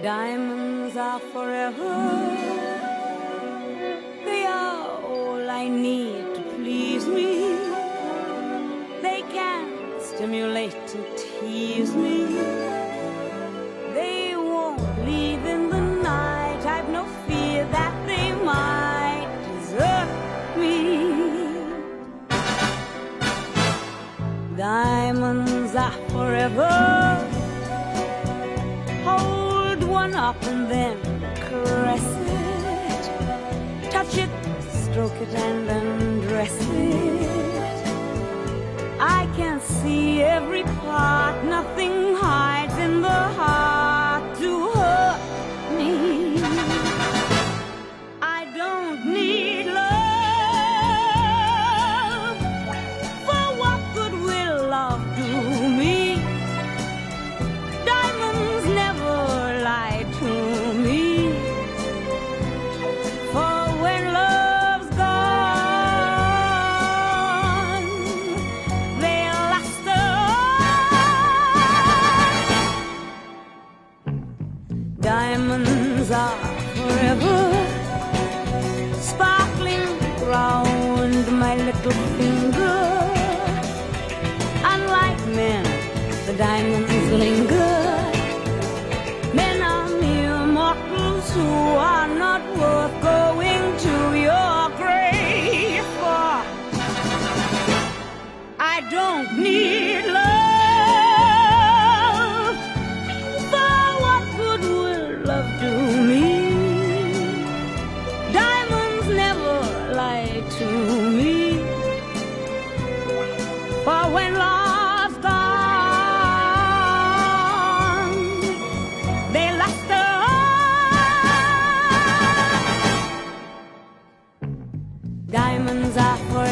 Diamonds are forever. They are all I need to please me. They can stimulate and tease me. They won't leave in the night. I've no fear that they might desert me. Diamonds are forever. One up and then caress it. Touch it, stroke it, Diamonds are forever sparkling round my little finger. Unlike men, the diamonds linger. Men are mere mortals who are not worth going to your grave for. I don't need diamonds are forever.